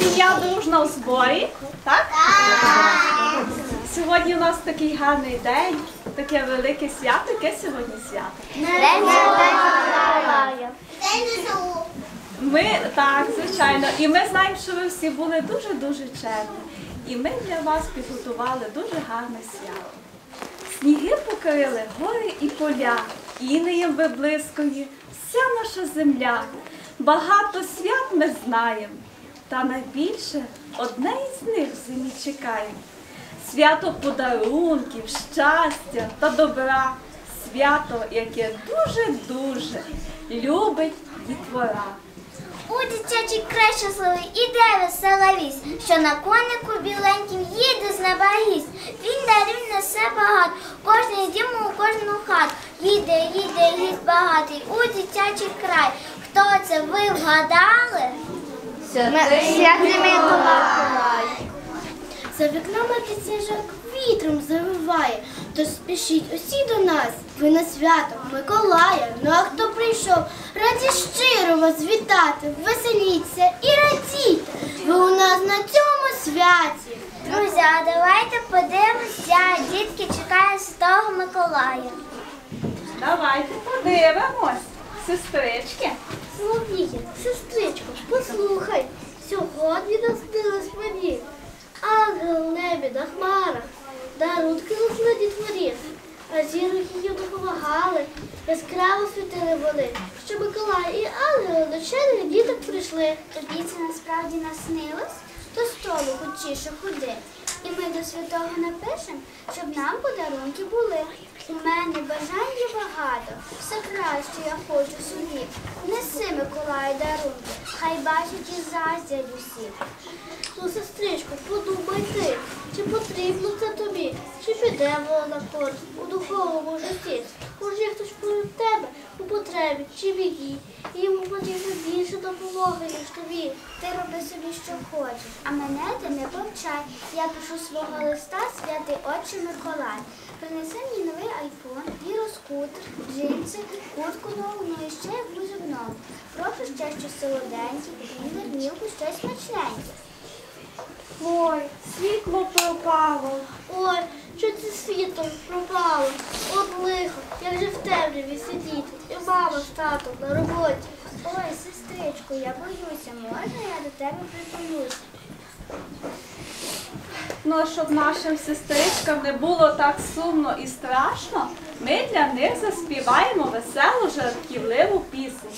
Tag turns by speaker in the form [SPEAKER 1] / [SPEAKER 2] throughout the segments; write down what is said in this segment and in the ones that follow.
[SPEAKER 1] сім'я дружна у зборі, так? Сьогодні у нас такий гарний день, таке велике свято. Яке сьогодні свято?
[SPEAKER 2] День ЗСУ.
[SPEAKER 1] Ми так, звичайно, і ми знаємо, що ви всі були дуже дуже чемні. І ми для вас підготували дуже гарне свято. Сніги покрили гори і поля, інеєм виблискує вся наша земля. Багато свят ми знаємо, та найбільше одне із них в зимі чекає. Свято подарунків, щастя та добра. Свято, яке дуже-дуже любить дітвора.
[SPEAKER 2] У дитячий край щасливий іде весела вість, що на конику біленьким їде з неба гість. Він дарів несе багато, кожний дім у кожну хату. Їде, їде гість багатий у дитячий край. Хто це ви вгадали?
[SPEAKER 3] Святий Миколай. За вікнами сніжок вітром завиває, тож спішіть усі до нас, ви на свято Миколая. Ну а хто прийшов, раді щиро вас вітати, веселіться і радійте, ви у нас на цьому святі.
[SPEAKER 2] Друзі, а давайте подивимося, дітки чекають Святого Миколая.
[SPEAKER 1] Давайте подивимось, сестрички.
[SPEAKER 3] Солов'я, сестричко, послухай, сьогодні наснилось мені. Ангел небі на хмарах, дарунки на дітворі, а зірки їм допомагали, яскраво світили вони, що Миколай і ангели до черги діток прийшли.
[SPEAKER 2] Тобі це насправді наснилось? До столу хочіше ходи. І ми до святого напишемо, щоб нам подарунки були. У мене бажань є багато. Все краще я хочу собі. Неси Миколаю дарунки, хай бачать і заздрять усі.
[SPEAKER 3] Ну, сестричко, подумай ти, чи потрібно це тобі, чи піде воно на користь у духовному житті. Може, хтось проти тебе у потребі чи біді, і йому потрібно більше допомоги, ніж тобі.
[SPEAKER 2] Ти роби собі, що хочеш, а мене ти не повчай. Я пишу свого листа святий отче Миколай. Принеси мені новий айфон, гіроскутер, джинси, куртку нову, ну і ще якусь обнову. Прошу ще щось солоденьке, і гарнілку, щось смачненьке.
[SPEAKER 3] Ой, світло пропало. Ой, що це світло пропало? От лихо, як же в темряві сидіти. І мама з татом на роботі.
[SPEAKER 2] Ой, сестричко, я боюся, можна я до тебе притулюся?
[SPEAKER 1] Ну, щоб нашим сестричкам не було так сумно і страшно, ми для них заспіваємо веселу жартівливу пісню.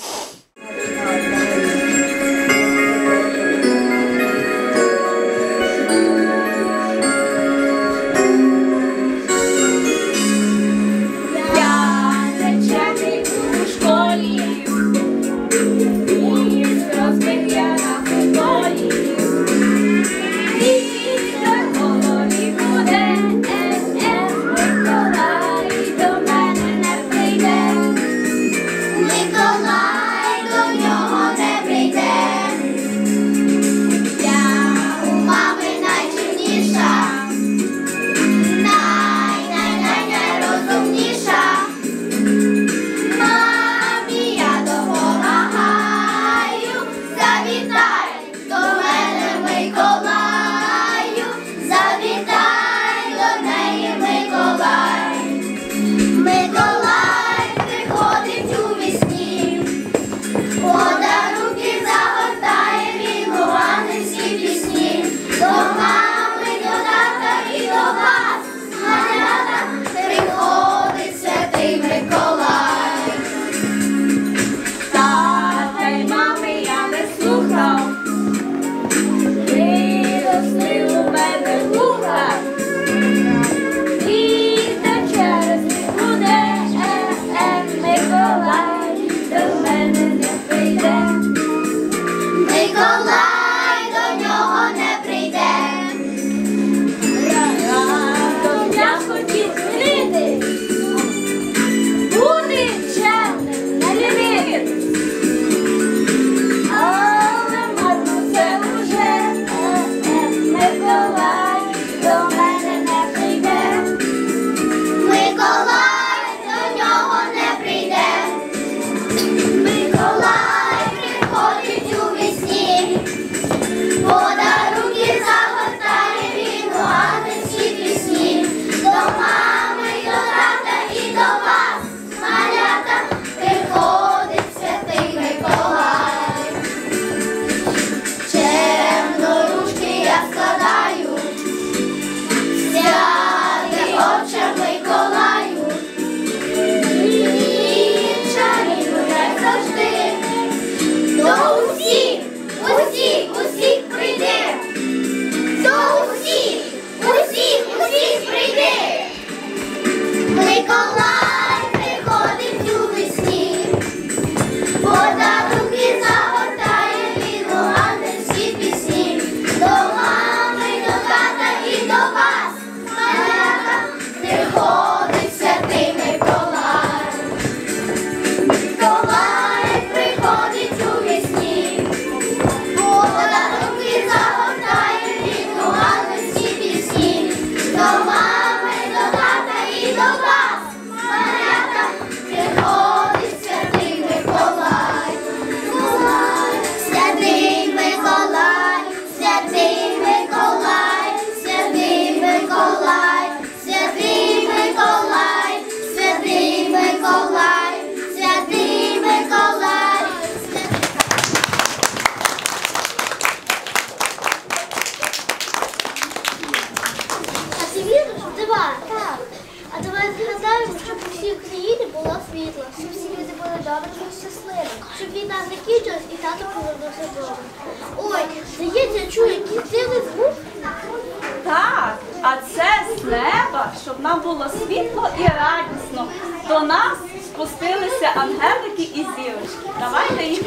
[SPEAKER 1] Нам було світло і радісно. До нас спустилися ангелики і зірочки. Давайте їх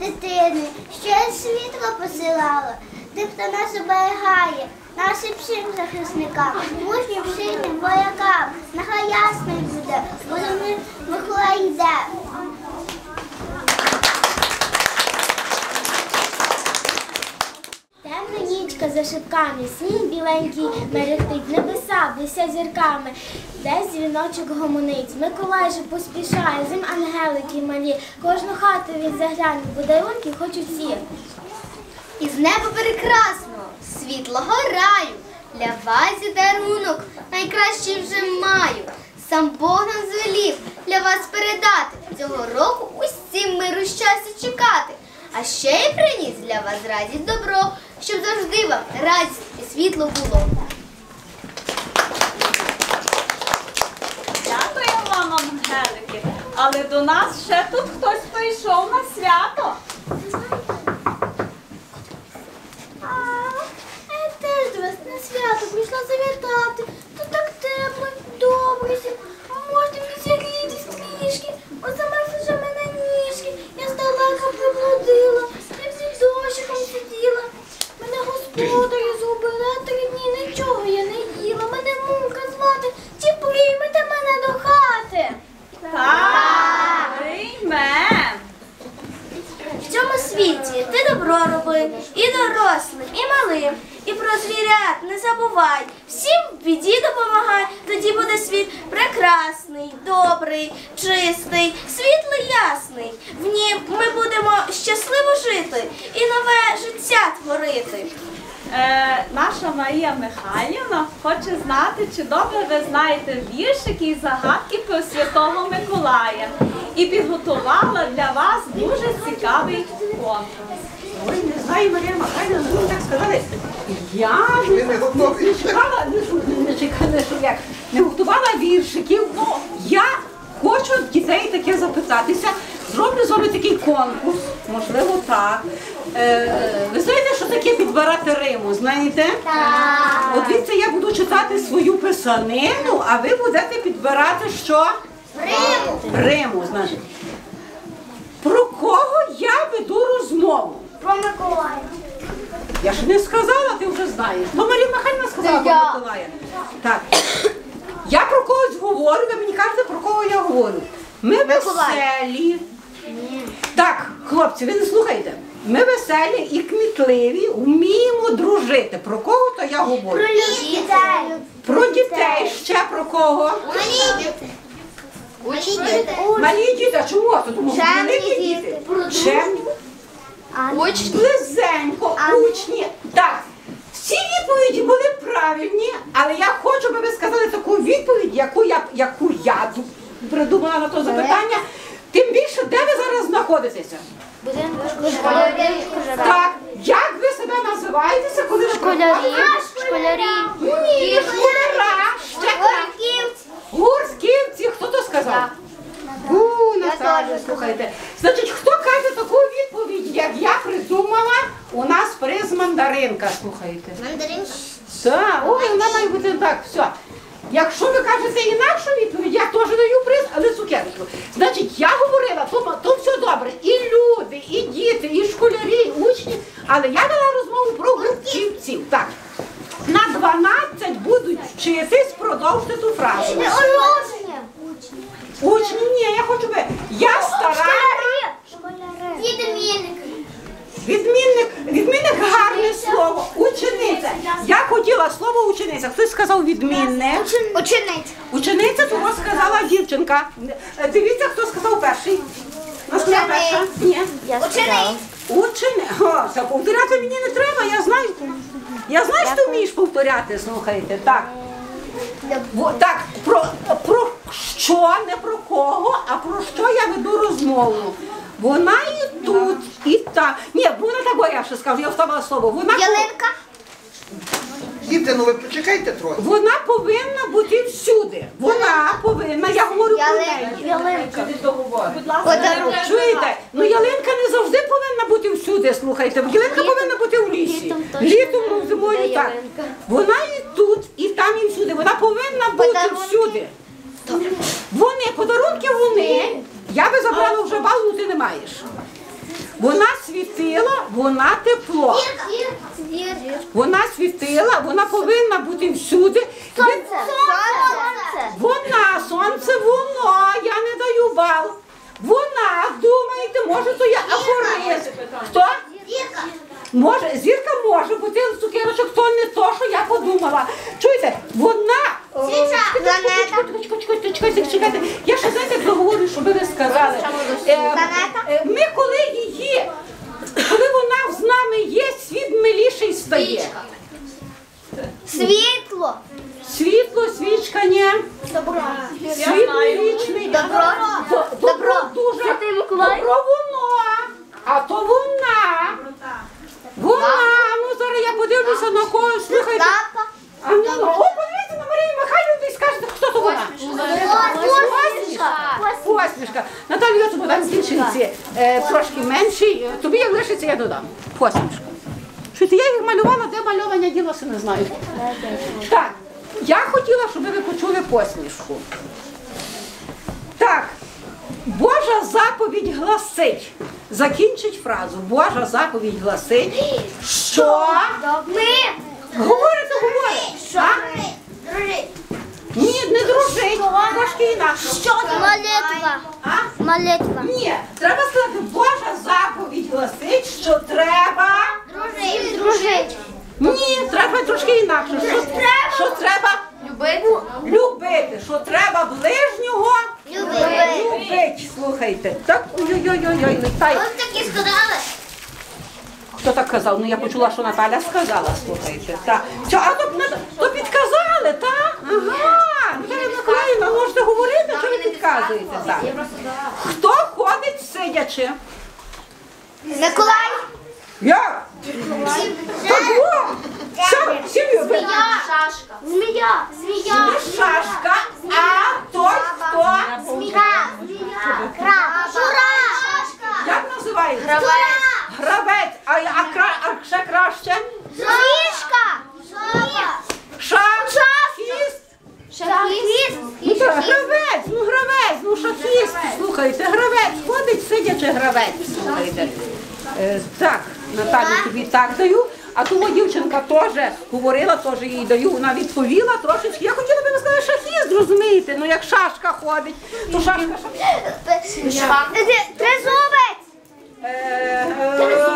[SPEAKER 4] дитини, ще світло посилала. Тих, хто нас оберігає, нашим всім захисникам, мужнім сильним воякам, нехай ясним буде, бо за ним йде. Темна за шибками, сніг біленький мерехтить, небеса блися зірками, десь дзвіночок гомонить. Миколай же поспішає, зим ангелики малі, кожну хату він загляне, подарунки хочуть всі.
[SPEAKER 5] Із неба прекрасного, світлого раю, для вас дарунок, найкращий вже маю. Сам Бог нам звелів для вас передати цього року усім миру щастя чекати. А ще й приніс для вас радість добро, щоб завжди вам радість і світло було.
[SPEAKER 1] Дякуємо вам, ангелики. Але до нас ще тут хтось прийшов на свято.
[SPEAKER 3] А, я теж до вас на свято прийшла завітати. Тут так тепло, добре. А можете мені зігрітись трішки? От замерзли вже мене ніжки. Я здалека приблудила, я під дощиком сиділа. Мене господарі згубили, а три дні нічого я не їла. Мене мука
[SPEAKER 5] світі ти добро роби і дорослим, і малим, і про звірят не забувай. Всім в біді допомагай, тоді буде світ прекрасний, добрий, чистий, світлий, ясний. В нім ми будемо щасливо жити і нове життя творити.
[SPEAKER 1] Е, наша Марія Михайлівна хоче знати, чи добре ви знаєте віршики і загадки про Святого Миколая. І підготувала для вас дуже цікавий конкурс.
[SPEAKER 6] Ой, не знаю, Марія Михайлівна, ну так сказали. Я
[SPEAKER 7] Ви не
[SPEAKER 6] не чекала, не, не чекала, що як не готувала віршиків. Ну, я хочу дітей таке запитатися. Зроблю з вами такий конкурс, можливо, так. Е, ви знаєте, таке підбирати Риму, знаєте? Так. От дивіться, я буду читати свою писанину, а ви будете підбирати що? Риму. Риму, значить. Про кого я веду розмову?
[SPEAKER 5] Про Миколая.
[SPEAKER 6] Я ж не сказала, ти вже знаєш. Ну, Марія Михайлівна сказала про Миколая. Так. Я про когось говорю, ви мені кажете, про кого я говорю. Ми веселі. Так, хлопці, ви не слухайте. Ми веселі і кмітливі, вміємо дружити. Про кого то я говорю? Про дітей ще про кого? Малі діти, а чому? То Тому що великі діти. Чемні. Близенько, учні. Так, всі відповіді були правильні, але я хочу, аби ви сказали таку відповідь, яку я, яку я придумала на то запитання. Тим більше, де ви зараз знаходитеся? Так, як ви себе називаєтеся, коли ви
[SPEAKER 5] Школярі.
[SPEAKER 6] Ні, школяра, краще. Гурськівці, хто то сказав? У, Наталя, слухайте. Значить, хто каже таку відповідь, як я придумала, у нас приз мандаринка, слухайте. Так, ой, вона має бути так, все. Якщо ви кажете інакшу відповідь, я теж даю приз, але цукерку. Значить, я говорила, то, то все добре. І люди, і діти, і школярі, і учні. Але я дала розмову про гуртківців. Так. На 12 будуть вчитись, продовжити ту фразу. Учні, ні, я хочу би. Я стара. Відмінник, відмінник гарне слово. Учениця. Я хотіла слово учениця. Хтось сказав відмінник.
[SPEAKER 5] Учениця.
[SPEAKER 6] Учениця того сказала дівчинка. Дивіться, хто сказав перший. Наступна перша. Ні.
[SPEAKER 5] Учениця.
[SPEAKER 6] Учене. Це повторяти мені не треба, я знаю. Я знаю, що ти вмієш повторяти, слухайте. Так. Так, про, про що, не про кого, а про що я веду розмову. Вона і тут, і там. Ні, вона такого я ще скажу, я вставила слово. Вона,
[SPEAKER 5] Ялинка.
[SPEAKER 7] Діти, ну ви почекайте трохи.
[SPEAKER 6] вона повинна бути всюди. Вона повинна, я говорю про неї.
[SPEAKER 5] Ялинка.
[SPEAKER 1] Будь ласка,
[SPEAKER 6] Чуєте? Ну ялинка не завжди повинна бути всюди, слухайте. Ялинка повинна бути в лісі.
[SPEAKER 5] Літом точно
[SPEAKER 6] Літом, ну, зимою
[SPEAKER 5] буде
[SPEAKER 6] так.
[SPEAKER 5] ялинка.
[SPEAKER 6] Вона і тут, і там, і всюди. Вона повинна бути
[SPEAKER 5] Подарунки.
[SPEAKER 6] всюди. Вони, подарунки вони. Я би забрала вже бал, ну ти не маєш. Вона світила, вона тепло. Вона світила, вона повинна бути всюди. Ви- Вона, сонце, воно, я не даю бал. Вона, думаєте, може, то я афорист. Хто? Може, зірка може бути цукерочок, то не то, що я подумала. Чуєте, вона. Чекайте, чекайте. Я ще знаєте, договорю, говорю, щоб ви сказали. Е, е, Ми коли її, коли вона з нами є, світ миліший стає.
[SPEAKER 5] Світло.
[SPEAKER 6] Світло, свічка, ні.
[SPEAKER 5] Добро.
[SPEAKER 6] Світло вічний.
[SPEAKER 5] Добро
[SPEAKER 6] дуже.
[SPEAKER 5] Святий Миколай.
[SPEAKER 6] Добро воно. А то вона. Вона. Ну зараз я подивлюся на когось. Слухайте.
[SPEAKER 5] Лапа.
[SPEAKER 6] А ну, ну, о, подивіться на Марію Михайлівну і скажете, хто то вона. Посмішка. Посмішка. Наталю, я тобі дам збільшенці е, трошки менший. Е, Тобі як лишиться, я додам. Посмішка. Що я їх малювала, де малювання ділося, не знаю. Так, я хотіла, щоб ви почули посмішку. Так, Божа заповідь гласить. Закінчить фразу. Божа заповідь гласить, що
[SPEAKER 5] Ми.
[SPEAKER 6] говорите, говорите. А? Ні, не дружить, трошки інакше. Що?
[SPEAKER 5] Молитва.
[SPEAKER 6] А?
[SPEAKER 5] Молитва.
[SPEAKER 6] Ні, треба сказати, Божа заповідь гласить, що треба.
[SPEAKER 5] Дружить. Дружить.
[SPEAKER 6] Ні, треба трошки інакше. Що, що треба
[SPEAKER 5] Любити.
[SPEAKER 6] любити, що треба ближнього
[SPEAKER 5] Любити.
[SPEAKER 6] любити. Слухайте. Так, ой-ой-ой, летай.
[SPEAKER 5] Ось такі сказали.
[SPEAKER 6] Хто так казав? Ну я почула, що Наталя сказала, слухайте. Так. А то, то підказали, так? Ага. Наталя Миколаївна, можете говорити, що ви підказуєте? Так. Хто ходить сидячи?
[SPEAKER 5] Миколай.
[SPEAKER 6] Я? Кого? Сам, сім'ю.
[SPEAKER 5] Шашка. Змія. Змія.
[SPEAKER 6] Не шашка, а той, хто?
[SPEAKER 5] Змія. Краб. Жура.
[SPEAKER 6] Як називається?
[SPEAKER 5] Гравець.
[SPEAKER 6] Гравець. А, а, кра- а ще краще?
[SPEAKER 5] Фішка.
[SPEAKER 6] Шах. Шахіст.
[SPEAKER 5] Шахіст.
[SPEAKER 6] Ну, так, гравець, ну гравець, ну шахіст. Слухайте, гравець, ходить сидячи гравець. Слухайте. Е, так, Наталю тобі так даю. А тому дівчинка теж говорила, теж їй даю, вона відповіла трошечки. Я хотіла би сказати шахіст, розумієте? Ну як шашка ходить, то шашка
[SPEAKER 5] Трезубець.
[SPEAKER 6] Е, е,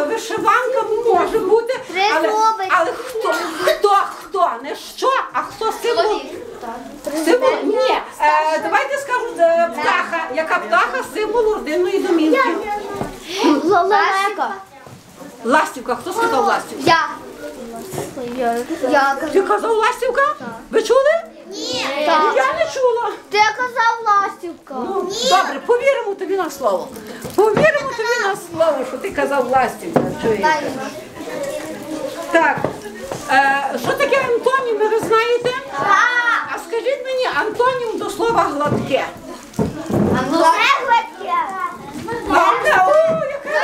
[SPEAKER 6] вишиванка може бути, але, але хто, хто, хто, не що, а хто символ? Символ? Ні, е, давайте скажу е, птаха. Яка птаха символ родинної домівки?
[SPEAKER 5] Лелека.
[SPEAKER 6] Ластівка. Хто сказав ластівка?
[SPEAKER 5] Я. Я
[SPEAKER 6] Ти казав ластівка? Ви чули?
[SPEAKER 5] Ні.
[SPEAKER 6] Я не чула.
[SPEAKER 5] Ти казав ластівка.
[SPEAKER 6] Ну, добре, повіримо тобі на слово. Повіримо тобі на слово, що ти казав ластівка. Чуєте? Так. Е, що таке антонім, ви знаєте? А скажіть мені антонім до слова гладке. Гладке, о, яке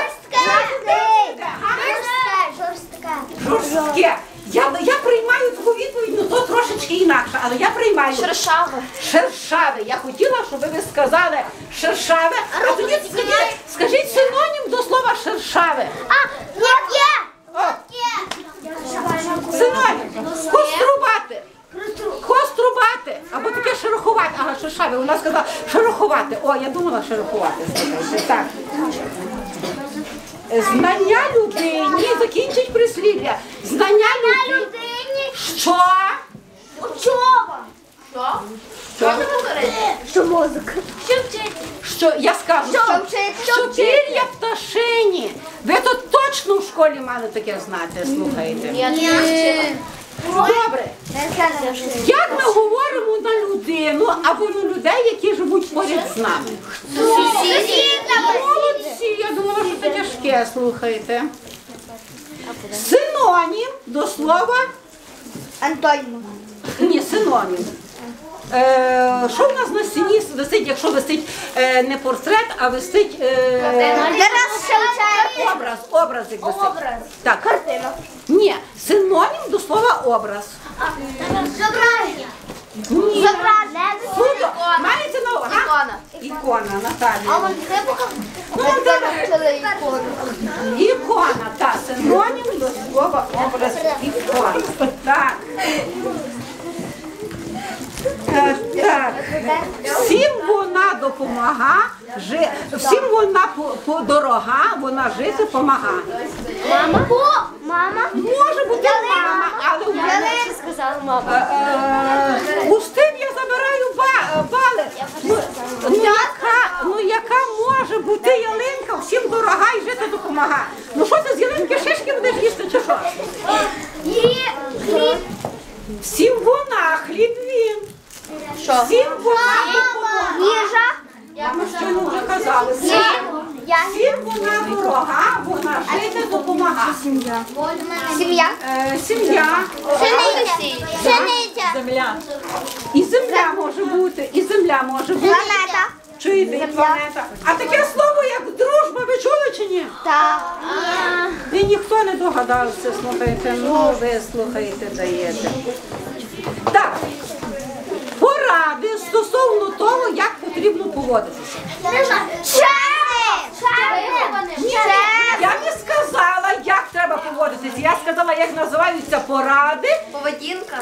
[SPEAKER 6] жорстке. Я, я приймаю таку відповідь, ну то трошечки інакше, але я приймаю.
[SPEAKER 5] Шершаве.
[SPEAKER 6] Шершаве. Я хотіла, щоб ви сказали шершаве. А тоді скажіть, скажіть синонім до слова шершаве.
[SPEAKER 5] А, є, є.
[SPEAKER 6] Синонім. Кострубати. Кострубати. Або таке шерохувати. Ага, шершаве. Вона сказала шерохувати. О, я думала шерохувати. Так. Знання людині. Закінчить прислів'я. Знання
[SPEAKER 5] людині.
[SPEAKER 6] Що?
[SPEAKER 5] Учоба. Що? Що мозок? Що вчить?
[SPEAKER 6] Що я скажу,
[SPEAKER 5] Що
[SPEAKER 6] що,
[SPEAKER 5] вчить?
[SPEAKER 6] що
[SPEAKER 5] Що вчить?
[SPEAKER 6] пір'я пташині. Ви то точно в школі мали таке знати, слухайте.
[SPEAKER 5] Ні.
[SPEAKER 6] Добре. Як ми говоримо на людину або на людей, які живуть поряд з нами? Молодці, я думала, що це тяжке, слухайте. Синонім до слова
[SPEAKER 5] Антонім.
[SPEAKER 6] ні, синонім. Е, що в нас на стіні висить, якщо висить е, не портрет, а висить е, образ, образик висить.
[SPEAKER 5] Образ.
[SPEAKER 6] Так.
[SPEAKER 5] Картина.
[SPEAKER 6] Ні, синонім до слова образ.
[SPEAKER 5] Зображення.
[SPEAKER 6] Ні.
[SPEAKER 5] Зображення.
[SPEAKER 6] Ну, то, мається на увазі.
[SPEAKER 5] Ікона.
[SPEAKER 6] Ікона, Наталія.
[SPEAKER 5] вон це пока.
[SPEAKER 6] Ну,
[SPEAKER 5] Вчили ікону.
[SPEAKER 6] Ікона, так, синонім до слова образ ікона. Так. Так, всім вона допомага, жи... всім вона по, по дорога, вона жити помага.
[SPEAKER 5] Мама? Мама?
[SPEAKER 6] Може бути мама, але у мене
[SPEAKER 5] Я сказала мама.
[SPEAKER 6] Е, е, я забираю ба- бали. Ну, ну, яка, ну яка може бути ялинка, всім дорога і жити допомага. Ну що ти з ялинки шишки будеш їсти чи що?
[SPEAKER 5] Є хліб.
[SPEAKER 6] Всім вона, хліб він.
[SPEAKER 5] Що?
[SPEAKER 6] Всім вона.
[SPEAKER 5] Їжа.
[SPEAKER 6] Ми щойно вже казали. Всім,
[SPEAKER 5] Я.
[SPEAKER 6] вона дорога, вона жити допомага.
[SPEAKER 5] Сім'я.
[SPEAKER 6] Е, сім'я.
[SPEAKER 5] Пшениця. Пшениця.
[SPEAKER 1] Земля.
[SPEAKER 6] І земля може бути, і земля може бути.
[SPEAKER 5] Планета.
[SPEAKER 6] Чуєте, планета. А таке слово, як дружба, ви чули чи ні?
[SPEAKER 5] Так.
[SPEAKER 6] І ніхто не догадався, слухайте, ну ви слухаєте, даєте. Так, поради стосовно того, як потрібно поводитися. Я не сказала, як треба поводитися. Я сказала, як називаються поради.
[SPEAKER 5] Поведінка.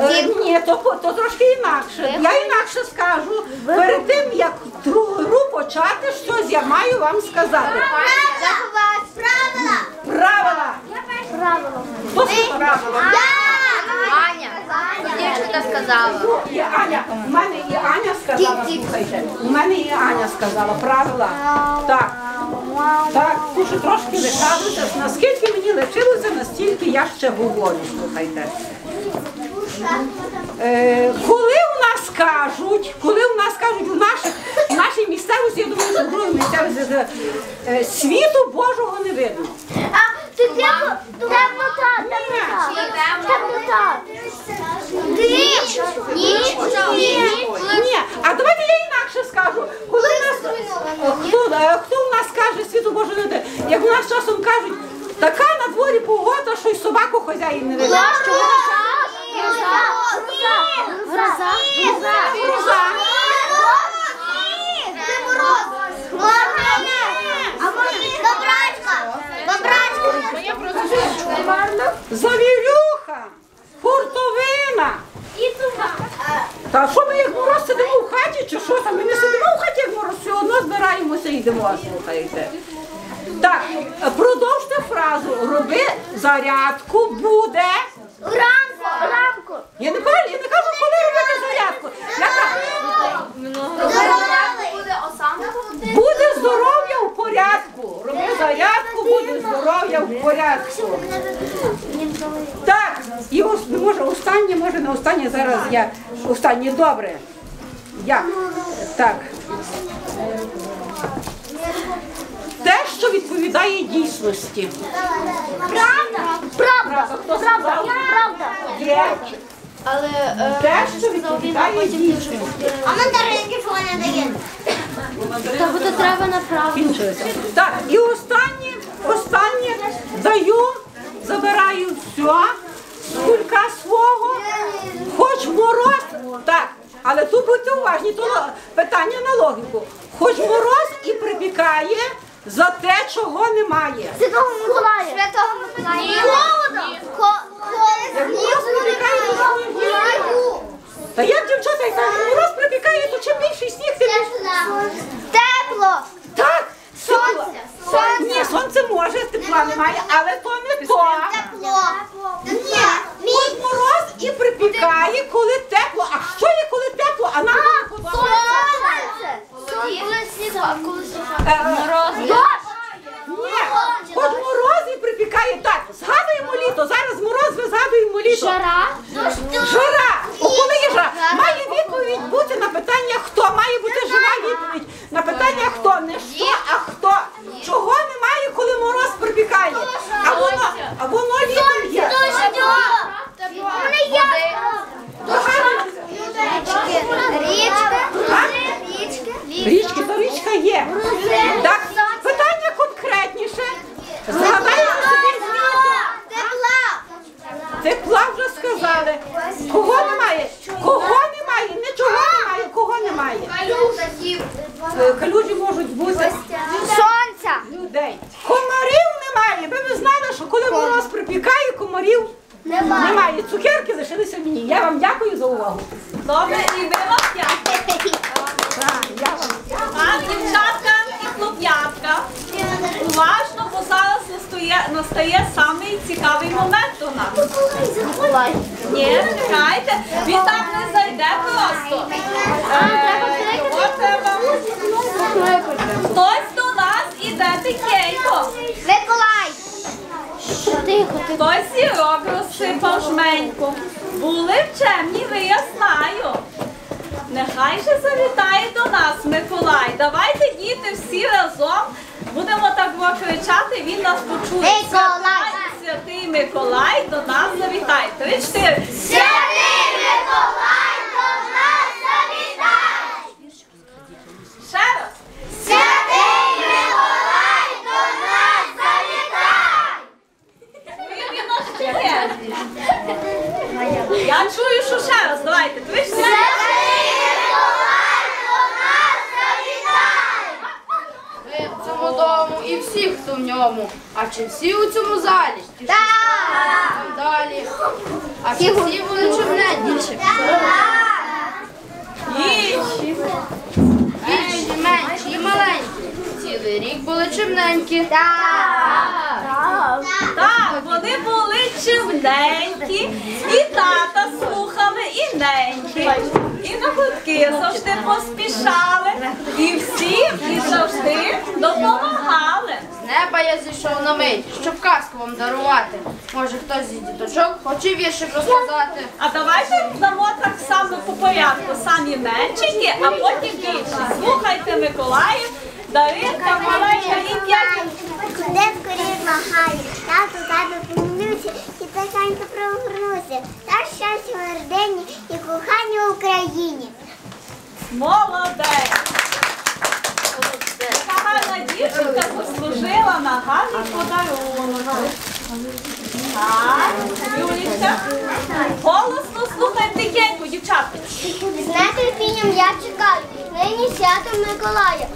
[SPEAKER 6] Е, Ні, то, по- то трошки інакше. Я інакше скажу. Перед тим, як другу гру почати, щось я маю вам сказати.
[SPEAKER 5] Правила.
[SPEAKER 7] правила.
[SPEAKER 8] Аня. Дівчинка сказала.
[SPEAKER 6] І Аня, у мене і Аня сказала, слухайте, у мене і Аня сказала правила. Так, так, дуже трошки лишалося. Наскільки мені лишилося, настільки я ще говорю, слухайте. Е, коли у нас кажуть, коли у нас кажуть у наших, в нашій місцевості, я думаю, що в другій місцевості, е, світу Божого не видно.
[SPEAKER 5] А, ти темнота, темнота, темнота. Темнота. Ніч. Ніч. Ніч.
[SPEAKER 6] Ні, а давайте я інакше скажу. Коли нас, хто, е, хто у нас каже світу не видно? Як у нас часом кажуть, така на дворі погода, що й собаку хазяїн не видно.
[SPEAKER 5] Гроза.
[SPEAKER 6] Гроза. Завірюха, Та що ми як мороз сидимо в хаті, чи що там? Ми не сидимо в хаті, як мороз, все одно збираємося і йдемо, слухайте. Так, продовжте фразу. Роби зарядку буде.
[SPEAKER 5] Ранку. Ранку.
[SPEAKER 6] Я не кажу, я не кажу, коли робити зарядку. Я кажу, буде здоров'я в порядку. Роби зарядку, буде здоров'я в порядку. Так, і ос- ну, може останнє, може не останнє, зараз я останнє добре. Як? Так. Те, що відповідає дійсності.
[SPEAKER 5] Правда. Правда.
[SPEAKER 6] Хто сказав?
[SPEAKER 5] Правда.
[SPEAKER 6] Є.
[SPEAKER 8] Але е,
[SPEAKER 6] Те, що відповідає дійсності.
[SPEAKER 5] А мандаринки що не дає? Та буде треба направо.
[SPEAKER 6] Кінчилося. Так, і останнє, останнє даю, забираю все з кулька свого, хоч мороз, так, але тут будьте уважні, то питання на логіку. Хоч мороз і припікає за те, чого немає.
[SPEAKER 5] Святого Миколая. Святого Миколая.
[SPEAKER 6] Та як дівчата, кажуть, мороз припікає, то чим більший сніг, тим більше.
[SPEAKER 5] Тепло.
[SPEAKER 6] Так.
[SPEAKER 5] Сонце.
[SPEAKER 6] Ні, сонце може, тепла немає, але то не то.
[SPEAKER 5] Тепло.
[SPEAKER 6] Ні, От мороз і припікає, коли тепло. А що є, коли тепло? А нам.
[SPEAKER 5] Сонце. Коли сніг, коли
[SPEAKER 6] Е, Ні, хоч мороз і припікає. Так, згадуємо літо. Зараз мороз, ми згадуємо літо.
[SPEAKER 5] Жара.
[SPEAKER 6] Жара. О, коли є жара? Має відповідь бути на питання хто. Має бути жива відповідь на питання хто. Не що, а хто. Чого немає, коли мороз припікає? А воно, а воно літом є. Річки, то річка є. Так, питання конкретніше. Згадаємо собі
[SPEAKER 5] Тепла.
[SPEAKER 6] Тепла вже сказали. Кого немає? Кого немає? Нічого немає, кого немає. Е, Калюжі можуть бути
[SPEAKER 5] Сонця.
[SPEAKER 6] людей. Комарів немає. Ви ви знали, що коли мороз припікає, комарів немає. Цукерки лишилися мені. Я вам дякую за увагу.
[SPEAKER 1] Добре, і ви вам дякую.
[SPEAKER 6] Я вам.
[SPEAKER 1] А дівчатка і хлоп'ятка. Уважно, бо зараз настає, настає самий цікавий момент у нас. Ні, чекайте, він так не зайде просто. Е, його треба. Хтось до нас іде тихенько.
[SPEAKER 5] Миколай. Тихо,
[SPEAKER 1] Хтось сірок розсипав жменьку. Були вчемні, ви я знаю. Нехай же завітає до нас Миколай. Давайте, діти, всі разом будемо так во кричати, він нас почує.
[SPEAKER 5] Миколай!
[SPEAKER 1] Святий, Миколай до нас завітає. Три, чотири.
[SPEAKER 5] Святий Миколай до нас завітай!
[SPEAKER 1] Ще раз.
[SPEAKER 5] Святий Миколай до нас завітай!
[SPEAKER 1] Він він наш таке. Я чую, що ще раз. Давайте. Три, чотири.
[SPEAKER 5] Святий Миколай до нас завітай!
[SPEAKER 9] Ви в цьому дому і всі, хто в ньому. А чи всі у цьому залі? Що далі. А чи всі були чорненькі?
[SPEAKER 1] Інші.
[SPEAKER 9] Більші, менші і маленькі. Цілий рік були чимненькі.
[SPEAKER 1] Так, вони були чимненькі, і тата слухали, і неньки, і на гудки завжди поспішали, і всім і завжди допомагали.
[SPEAKER 9] Неба я зійшов на мить, щоб казку вам дарувати. Може хтось зі діточок хоче віршик розказати.
[SPEAKER 1] А давайте дамо так само по порядку. Самі меншенькі, а потім більші. Слухайте Миколаїв, Даринка, маленька і п'ять.
[SPEAKER 5] Де скоріш махає, тату, тату, помилуйся, і тихенько прогорнуся. Та щастя в родині і кохання в Україні.
[SPEAKER 1] Молодець! Дівчинка заслужила на гарний подарунок. Так, Юлічка, голосно слухай тихенько, дівчатка.
[SPEAKER 5] З нетерпінням я чекаю, нині свято Миколая.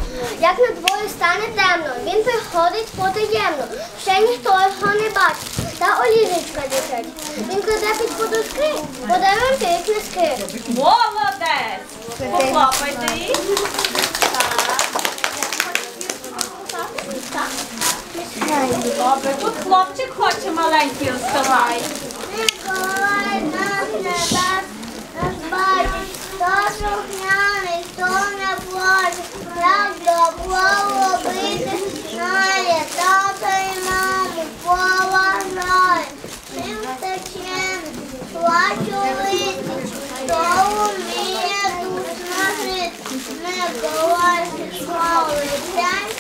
[SPEAKER 5] Як на двою стане темно, він приходить потаємно, ще ніхто його не бачить, та олізечка дитять. Він кладе під подушки, подарунки і книжки.
[SPEAKER 1] Молодець! Похлопайте її. Тут хлопчик хоче маленький розказати.
[SPEAKER 5] Миколай нас небес розбачить, хто жухняний, хто не плаче, як добро бити знає, тата і маму поважає, всім втечем, плачу лисі, хто вміє тут нажити, Миколай слави день,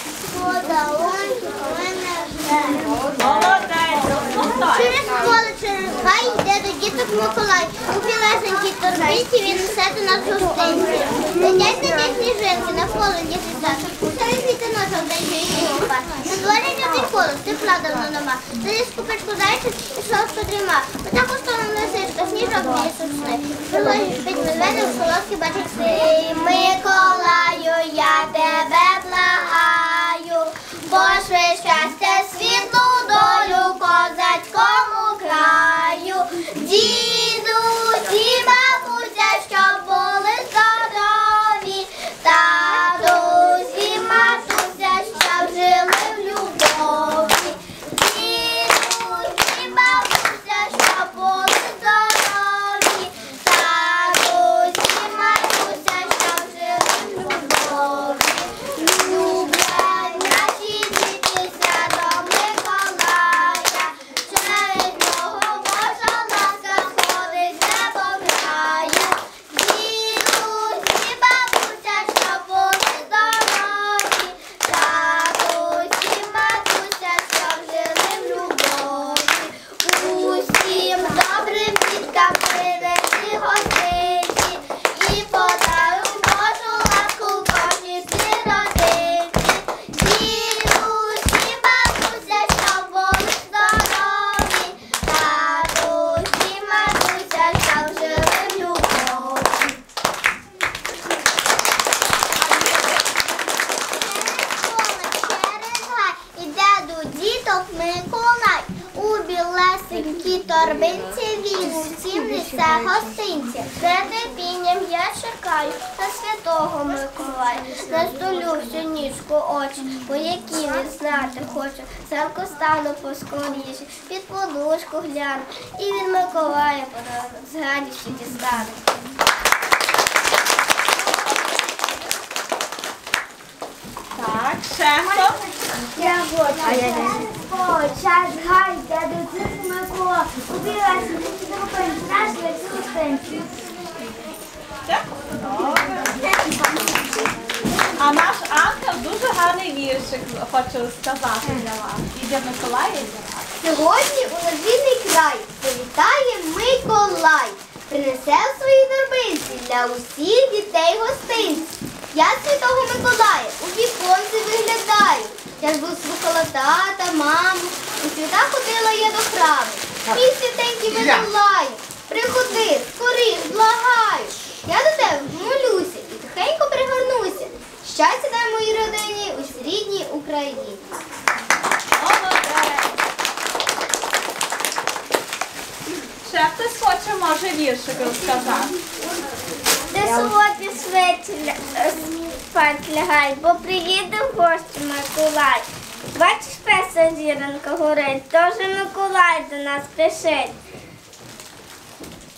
[SPEAKER 5] Через поле, через гай йде до діток Миколай. У білесенькій торбинці він несе до нас гостинці. Сніжинки, на поле снігопа. На дворі людей колос, тепла давно нема. За ліску підкладаючись, пішов подріма. Отак у сторону лисичка, сніжок біля сосни. Приложиш під медведем, бачить. Миколаю, я тебе благаю, бо швидше щастя, світлу долю козацькому краю. Дідусі, бабуся, щоб були здорові, татусі, матуся, щоб жили в любові. Дідусі, бабуся, щоб були здорові, татусі, матуся, щоб жили в любові. Люблять наші діти свято Миколая, через нього Божа ласка ходить небо в раю. Дідусі, бабуся, щоб були здорові, татусі, матуся, щоб жили в любові. Усім добрим діткам принеси гостинці і подаруй Божу ласку кожній сиротинці. Дідусі, бабуся, щоб були здорові, татусі, матуся, щоб жили в любові. Іде до діток Миколай, у білесенькій торбинці він усім несе гостинці. З нетерпінням я чекаю на святого Миколая, на столю всю нічку очі, бо які він хочу. Зранку стану поскоріше, під подушку гляну, і від Миколая подарунок з радістю дістану.
[SPEAKER 1] Так, ще хто?
[SPEAKER 5] Я хочу. Час гай, де до цих Микола, убілася, зробив наш лисустенький.
[SPEAKER 1] Ще? Добре. А наш ангел дуже гарний віршик хоче розказати для вас. І для Миколая, і для вас.
[SPEAKER 5] Сьогодні у надвірний край завітає Миколай. Принесе в своїй торбинці для усіх дітей гостинці. Я святого Миколая у віконці виглядаю. Я ж був слухала тата, маму, у свята ходила я до храму. Мій святенький Миколаю, приходи, скоріш, благаю. Я до тебе молюся і тихенько пригорнуся. Щастя дай моїй родині у рідній Україні.
[SPEAKER 1] Ще хтось хоче, може, віршик розказати.
[SPEAKER 5] Ти сьогодні швидше спать лягай, бо приїде в гості Миколай. Бачиш, песа наша зіронька горить, тож Миколай до нас.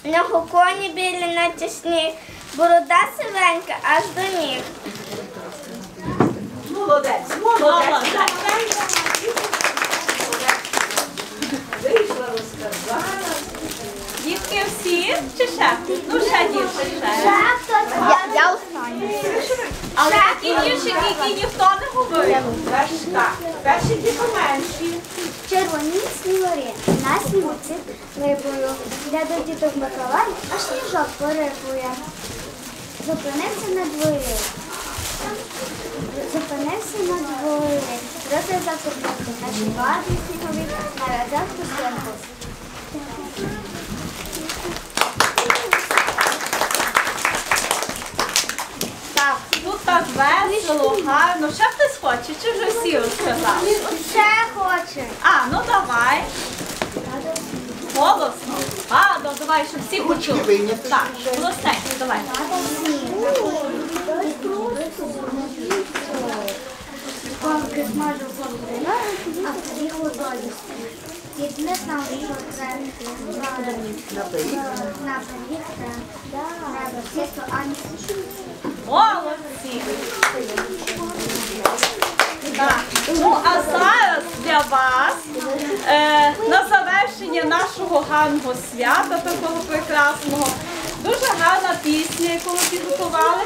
[SPEAKER 5] В нього коні білі на тісні, борода сивенька аж до ніг.
[SPEAKER 6] Молодець, молодець. Вийшла, розказала.
[SPEAKER 1] Дітки всі чи ще? Ну ще дівчи ще.
[SPEAKER 5] Я, я останню.
[SPEAKER 1] Але такі віршики, які ніхто не говорив.
[SPEAKER 6] Перші так, перші ті поменші.
[SPEAKER 2] Червоні снігурі на снігурці рибою, де до діток Миколай, а сніжок порипує. Зупинився на дворі. Зупинився на дворі. Розв'язав турбинку, наші барві снігові, нав'язав пустинку.
[SPEAKER 1] Так, тут так весело, гарно. Ще хтось хоче, чи вже всі розказали?
[SPEAKER 5] Ще хоче.
[SPEAKER 1] А, ну давай. Голосно. Гадо, давай, щоб всі почули. Так, голосненько, давай.
[SPEAKER 2] Конки смажу а тоді водою. Дід не знав, що це на пиріг. Треба тісто, а
[SPEAKER 1] Молодці. Так. Ну, а зараз для вас е, на завершення нашого гарного свята, такого прекрасного, дуже гарна пісня, яку ми підготували.